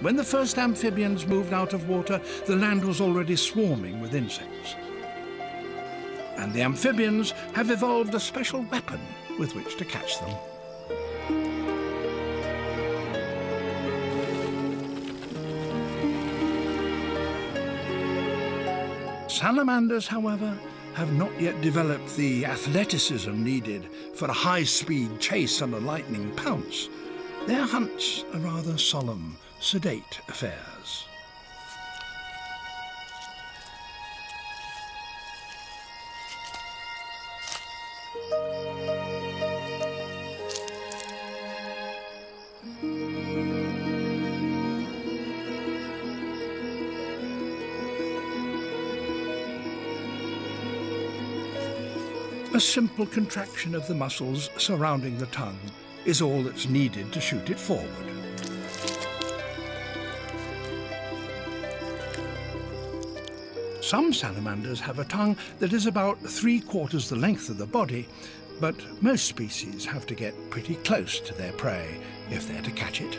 When the first amphibians moved out of water, the land was already swarming with insects. And the amphibians have evolved a special weapon with which to catch them. Salamanders, however, have not yet developed the athleticism needed for a high-speed chase and a lightning pounce. Their hunts are rather solemn, sedate affairs. A simple contraction of the muscles surrounding the tongue is all that's needed to shoot it forward. Some salamanders have a tongue that is about three quarters the length of the body, but most species have to get pretty close to their prey if they're to catch it.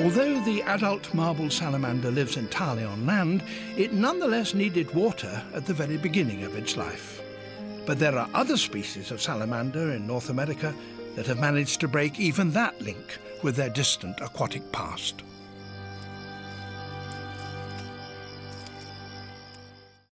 Although the adult marble salamander lives entirely on land, it nonetheless needed water at the very beginning of its life. But there are other species of salamander in North America that have managed to break even that link with their distant aquatic past.